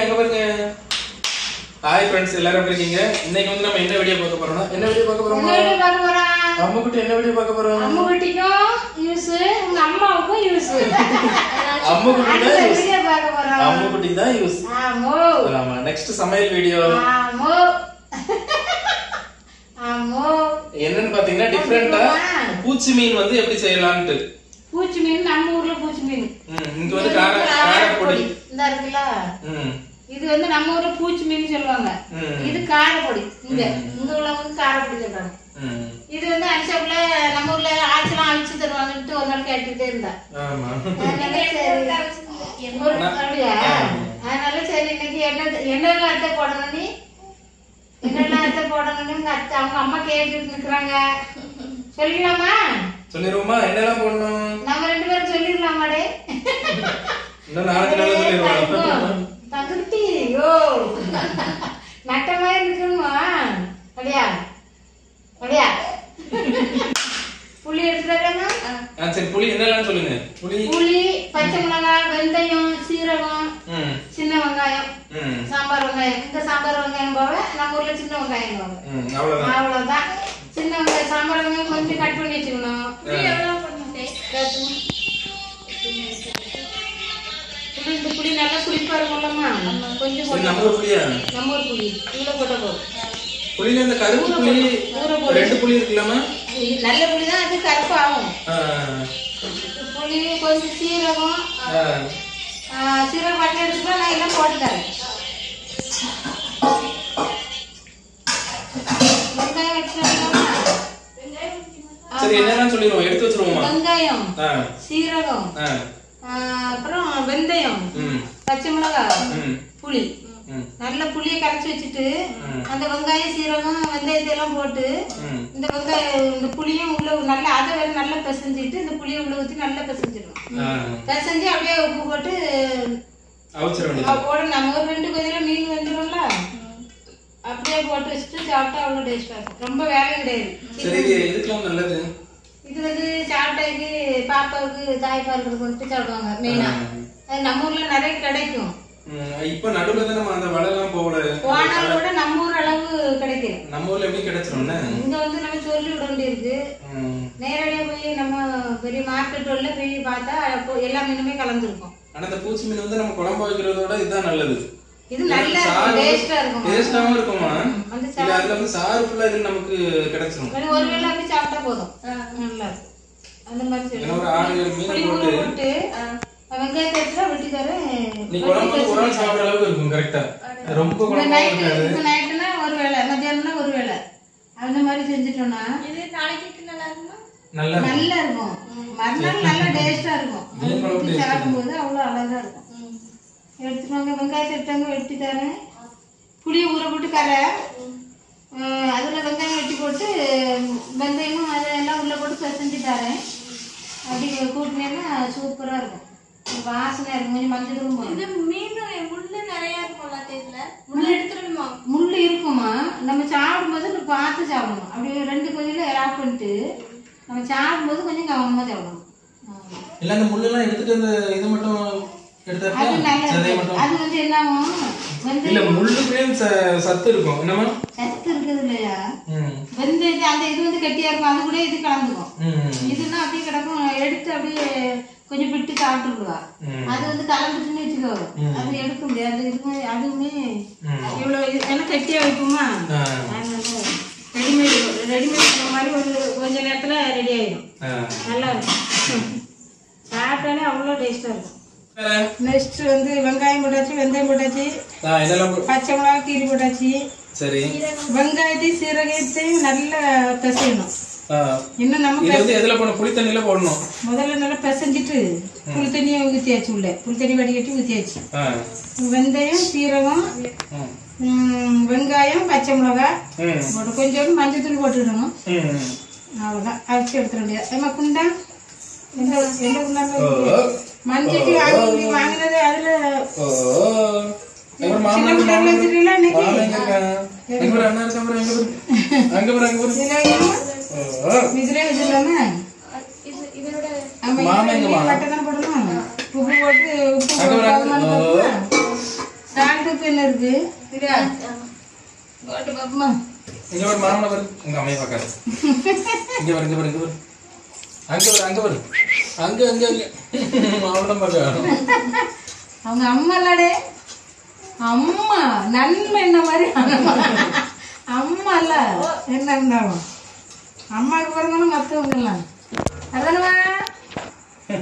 அங்க பாருங்க. Hi friends எல்லாரும் எப்படி இருக்கீங்க? இன்னைக்கு வந்து நம்ம என்ன வீடியோ பார்க்க போறோம்னா என்ன வீடியோ பார்க்க போறோம் என்ன வீடியோ பார்க்க போறோம்? அம்மா குட்டி என்ன வீடியோ பார்க்க போறோம்? அம்முக்குட்டிக்கும் use, உங்க அம்மாவுக்கும் use. அம்மா குட்டி தான் யூஸ் வீடியோ பார்க்க போறோம். அம்மா குட்டி தான் யூஸ் ஆமோ, ஆமா நெக்ஸ்ட் சமையல் வீடியோ ஆமோ. ஆமோ. என்னன்னு பாத்தீங்கன்னா டிஃப்ரெண்டா பூச்சி மீன் வந்து எப்படி செய்யலாம்னு பூச்சி மீன் நம்ம ஊர்ல பூச்சி மீன். வந்து கார காரப்பொடி இந்த இருக்குல்ல? இது வந்து நம்ம ஊர்ல பூச்சி மீன் சொல்லுவாங்க. இது காரப்பொடி இங்க இங்க உள்ளவங்க காரப்பொடி சொல்றாங்க. இது வந்து அரிசப்புல நம்ம ஊர்ல ஆச்சலாம் அழிச்சு தருவாங்கன்ட்டு ஒரு நாள் கேட்டுட்டே இருந்தா. அப்படியா? அதனால சரி இன்னைக்கு என்ன என்னெல்லாம் அத்தை போடணும் நீ. என்னெல்லாம் அத்தை போடணும்னு அவங்க அம்மா கேட்டுட்டு நிக்கிறாங்க சொல்லிடலாமா? சொல்லிடுவோமா என்னெல்லாம் போடணும்? நம்ம ரெண்டு பேரும் சொல்லிடலாமாடே? இன்னும் நாளைக்கு நாள் சொல்லிடுவோம். தகுதி யோ நட்டமா இருக்கணுமா? அப்படியா அப்படியா புளி எடுத்துட்டாங்க ஆ சரி புளி என்னெல்லாம் சொல்லுங்க? புளி? புளி பச்சை மிளகாய் வெந்தயம் சீரகம் சின்ன வெங்காயம் சாம்பார் வெங்காயம். இந்த சாம்பார் வெங்காயம் போக நம்ம ஊர்ல சின்ன வெங்காயம் ம் அவ்வளவுதான். அவ்வளவுதான். சின்ன வெங்காயம் சாம்பார் வெங்காயம் கொஞ்சம் கட் பண்ணி வச்சுக்கணும். புளி இந்த புளி நல்லா புளிப்பா இருக்கும்லம்மா கொஞ்சம் நம்ம ஊர் புளியா? நம்ம ஊர் புளி. இவ்வளவு போட்ட போதும் புளியில இந்த கருப்பு புளி ரெண்டு புளி இருக்குல்லாமா இது நல்ல புளி தான் அது கருப்பு ஆகும் புளி கொஞ்சம் சீரகம் சீரகம் பட்டை எடுத்துக்கலாம் நான் எல்லாம் போட்டு என்னெல்லாம் சொல்லிடுவோம் எடுத்து வச்சிருவோமா? வெங்காயம் சீரகம் அப்புறம் வெந்தயம் பச்சை மிளகாய் புளி. நல்ல புளியை கரைச்சி வச்சுட்டு. அந்த வெங்காயம் சீரகம் வெந்தயத்தை எல்லாம் போட்டு இந்த வெங்காயம் இந்த புளியும் உள்ள நல்லா அதை வேற நல்லா பிசைஞ்சிட்டு இந்த புளியை உள்ள ஊற்றி நல்லா பிசைஞ்சிடும் பிசைஞ்சு அப்படியே உப்பு போட்டு போட நம்ம ரெண்டு கொதியில மீன் வந்துடும்ல அப்படியே போட்டு வச்சுட்டு சாப்பிட்டா அவ்வளோ டேஸ்டாக இருக்கும். ரொம்ப வேலை கிடையாது. நல்லது? இது வந்து சாப்பிட்டாக்கு பாப்பாவுக்கு தாய்ப்பால் கொடுத்து சாப்பிடுவாங்க மெயினாக அது நம்ம ஊர்ல நிறைய கிடைக்கும். இப்ப நடுவுல தான் நம்ம அந்த வலைலாம் போகல போனாலும் கூட நம்ம ஊர் அளவு கிடைக்கல. நம்ம ஊர்ல எப்படி கிடைச்சிரும்ல இங்க வந்து நம்ம சொல்லி விட வேண்டியிருக்கு. ம். நேரடியாக போய் நம்ம பெரிய மார்க்கெட் உள்ள போய் பார்த்தா எல்லா மீனுமே கலந்துருக்கும். ஆனா இந்த பூச்சி மீன் வந்து நம்ம குழம்பு வைக்கிறதோட இதுதான் நல்லது. இது நல்ல டேஸ்டா இருக்கும்? டேஸ்டாவும் இருக்குமா? அந்த இல்ல அதுல வந்து சாறு ஃபுல்லா இது நமக்கு கிடைச்சிரும். ஒரு ஒரு வேளை அப்படி சாப்பிட்டா போதும். நல்லா இருக்கும். அந்த மாதிரி ஏன்னா சொல்லி ஒரு ஆறு ஏழு மீன் புளி ஊற போட்டு வெங்காயத்தை எடுத்துட்டா வெட்டி தரேன். நீ குழம்பு வந்து ஒரு ஆள் சாப்பிடுற அளவுக்கு இருக்கும் கரெக்டா ரொம்ப குழம்பு நைட்டுனா ஒரு வேளை மத்தியானம்னா ஒரு வேளை. அந்த மாதிரி செஞ்சுட்டோம்னா நல்லா நல்லா இருக்கும். மறுநாள் நல்லா டேஸ்டா இருக்கும். அது மீன் குழம்பு ஊத்தி சாப்பிடும்போது அவ்வளோ அழகா இருக்கும். எடுத்துட்டு வாங்க வெங்காயத்தை எடுத்தாங்க வெட்டி தரேன். புளியை ஊற போட்டு கரை அதுல வெங்காயம் வெட்டி போட்டு வெந்தயமும் அதெல்லாம் உள்ள போட்டு பிசைஞ்சு தரேன். அப்படி கூட்டினேன்னா சூப்பரா இருக்கும். வாசனை இருக்கும். கொஞ்சம் மஞ்சள் தூளும் போடணும். முள்ளு இருக்குமா நம்ம சாப்பிடும்போது பார்த்து சாப்பிடணும். அப்படி ரெண்டு கொதியில ஆஃப் பண்ணிட்டு நம்ம சாப்பிடும்போது கொஞ்சம் கவனமா சாப்பிடணும். இல்ல அந்த முள்ளெல்லாம் எடுத்துட்டு அந்த இது மட்டும் அது வந்து என்ன ஆகும்? வந்து இல்ல முள்ளுக்குள்ளேயும் சத்து இருக்கும். என்னமா சத்து இருக்குது இல்லையா? வெந்தயத்து அந்த இது வந்து கெட்டியா இருக்கும். அது கூட இது கலந்துக்கும். ம் இதுன்னா அப்படியே கிடக்கும். எடுத்து அப்படியே கொஞ்சம் விட்டு சாப்பிட்டுருவா. அது வந்து கலந்துட்டுன்னு வச்சுக்கோ அது எடுக்க முடியாது. இதுவுமே அதுவுமே. இவ்வளோ ஏன்னா கெட்டியா வைக்குமா? ரெடிமேட் ரெடிமேட் மாதிரி ஒரு கொஞ்ச நேரத்துல ரெடி ஆயிடும். நல்லா இருக்கும். சாப்பிட்டாலே அவ்வளோ டேஸ்டா இருக்கும்? நெக்ஸ்ட் வந்து வெங்காயம் போட்டாச்சு வெந்தயம் போட்டாச்சு பச்சை மிளகா கீரி போட்டாச்சு. சரி. வெங்காயத்தையும் சீரகத்தையும் நல்லா பிசையணும். இன்னும் நம்ம வந்து எதுல போடணும்? புளி தண்ணியில போடணும். முதல்ல நல்லா பிசைஞ்சிட்டு புளி தண்ணியை ஊற்றியாச்சு உள்ள. புளி தண்ணி வடிகட்டி. வெந்தயம் சீரகம் வெங்காயம் பச்சை மிளகாய் ம். போட்டு கொஞ்சோண்டு மஞ்சள் தூள் போட்டுடணும். அவ்வளோதான் அரைச்சி எடுத்துட முடியாது ஏமா குண்டா? எந்த எந்த குண்டா ஓ. மஞ்சள் வாங்கி வாங்கினது அதுல சின்ன? வச்சிருக்கீங்களா இன்னைக்கு? பாரு, அண்ணா அங்க. அங்க வச்சிடலாமா ஒரு மாமனை உங்க அம்மையை இங்க பாரு இங்க பாரு இங்க பாரு. அங்க பாரு அங்க பாரு அங்க அங்க அங்க. அவனை பார்க்க அவங்க அம்மா இல்லடே அம்மா நன்மை என்ன மாதிரி? அம்மா இல்ல என்ன இருந்தாலும் அம்மாவுக்கு பிறந்தாலும் மற்றவங்க எல்லாம்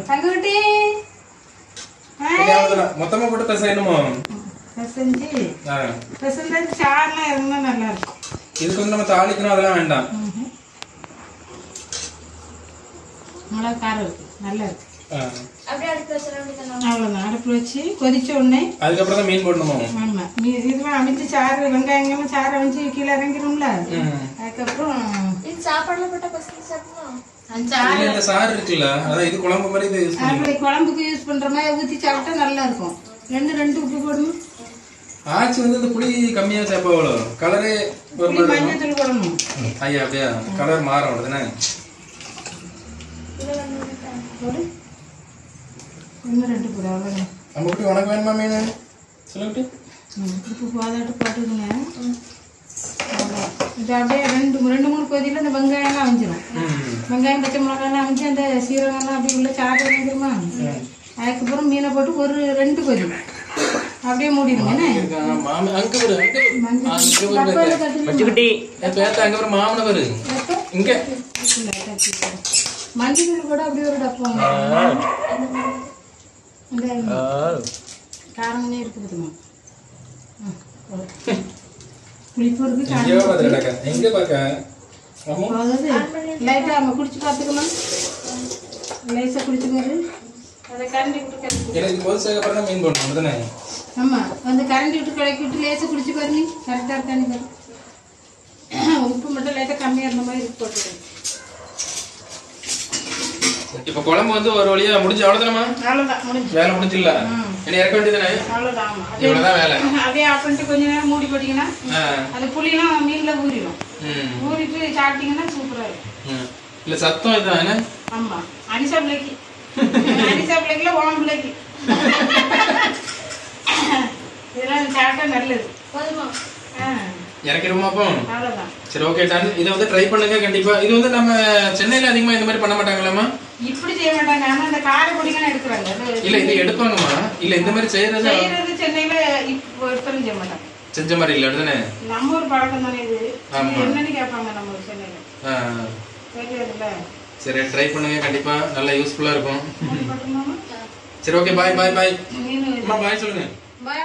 தங்கக்குட்டி? மொத்தமா போட்டு பேசணுமோ பெசஞ்சு. பெசஞ்சு சாரெலாம் நல்லா இருக்கும். இதுக்கு வந்து நம்ம தாளிக்கணும் அதெல்லாம் வேண்டாம். மிளகா காரம் இருக்கு நல்லா இருக்கு ஆ. அவ்வளோதான் அடுப்பு வச்சு கொதிச்ச உடனே அதுக்கப்புறம் தான் மீன் போடணுமோ? ஆமா. சாறு வெங்காயங்கள்லாம் சாறு அவிச்சு கீழே இறங்கிடும்ல. அதுக்கப்புறம் இந்த சாறு. இருக்குல்ல. அதான் இது குழம்பு மாதிரி இது யூஸ் பண்ணி அப்படி குழம்புக்கு யூஸ் பண்ற மாதிரி ஊத்தி சாப்பிட்டா நல்லா இருக்கும் ரெண்டு ரெண்டு உப்பு போடணும். ஆச்சி வந்து இந்த புளி கம்மியா சேர்ப்பா அவ்வளோ கலரே ஒரு இப்படி மாதிரி இருக்கும். மஞ்சள் தூள் போடணும். ஐயா அப்படியா? கலர் மாறும் அவ்வளோதானே போடு. இன்னும் ரெண்டு போடு உனக்கு வேணுமா மீன்? சொல்லிட்டு ம், உப்பு போதாட்டு போட்டுக்கோங்க அவ்வளவுதான். இது அப்படியே ரெண்டு ரெண்டு மூணு கொதியில் இந்த வெங்காயம்லாம் அவிஞ்சிரும். ம். வெங்காயம் பச்சை மிளகாலாம் அவிஞ்சு அந்த சீரகம்லாம் அப்படி உள்ள சாறு இறங்கிருமா அதுக்கப்புறம் மீனை போட்டு ஒரு ரெண்டு கொதி. அப்படியே மூடிடுங்க என்ன? இருக்காங்க. மாமன் அங்க பாரு அங்க பாரு. மஞ்சள் அங்க பாரு டப்பால பேத்த. கட்டிடுங்க. பச்சுக்குட்டி ஏ, பேத்த அங்க பாரு மாமனை பாரு இங்க. மஞ்சள் கூட அப்படியே ஒரு டப்பாங்க இந்த காரமே இருக்கு பாத்துமா புளிப்பு இருக்கு காரம் எங்கேயோ பாத்துடா எங்க பாக்க? ஆமா அதாவது லைட்டா நம்ம குடிச்சு பார்த்துக்கலாம் லேசா குடிச்சு பாரு. அதை கரண்டி விட்டு கலக்கி எனக்கு இது போது சேர்க்க அப்புறம் தான் மீன் போடணும் தானே ஆமா வந்து கரண்டி விட்டு கலக்கி விட்டு லேசா குடிச்சு பாரு நீ. கரெக்டா இருக்கான்னு பாரு. உப்பு மட்டும் லைட்டா கம்மியா இருந்த மாதிரி இருக்கு இப்ப குழம்பு வந்து ஒரு வழியா முடிஞ்சு அவ்வளவுதானமா வேலை முடிஞ்சில்ல? என்ன இறக்க வேண்டியதானே இவ்வளவுதான் வேலை. அதே ஆஃப் பண்ணிட்டு கொஞ்ச நேரம் மூடி போட்டீங்கன்னா. அது புளியெல்லாம் மீன்ல ஊறிடும் ஊறிட்டு சாப்பிட்டீங்கன்னா சூப்பரா இருக்கும். இல்ல சத்தம் இதுதான் என்ன? ஆமா. அனிசா பிள்ளைக்கு. அனிசா பிள்ளைக்குல உன் பிள்ளைக்கு. இதெல்லாம் சாப்பிட்டா நல்லது. இறக்கிடுமா அப்போ? அவ்வளவுதான். சரி ஓகே டன் இதை வந்து ட்ரை பண்ணுங்க கண்டிப்பா. இது வந்து நம்ம சென்னையில அதிகமா இந்த மாதிரி பண்ண மாட்டாங்களாமா இப்படி செய்ய மாட்டாங்க. ஆனா இந்த காரப்பொடிங்கன்னு எடுக்கிறாங்க அது இல்ல இது எடுப்பாங்கம்மா. இல்ல இந்த மாதிரி செய்யறது செய்யறது சென்னையில இப்போ செய்ய மாட்டாங்க. செஞ்ச மாதிரி இல்ல அப்படிதானே நம்ம ஒரு பழக்கம் தானே இது. என்னன்னு கேட்பாங்க நம்ம சென்னையில. தெரியாதுல்ல? சரி ட்ரை பண்ணுங்க கண்டிப்பா. நல்லா யூஸ்ஃபுல்லா இருக்கும்? சரி ஓகே பாய் பாய் பாய் பாய் சொல்லுங்க. பாய்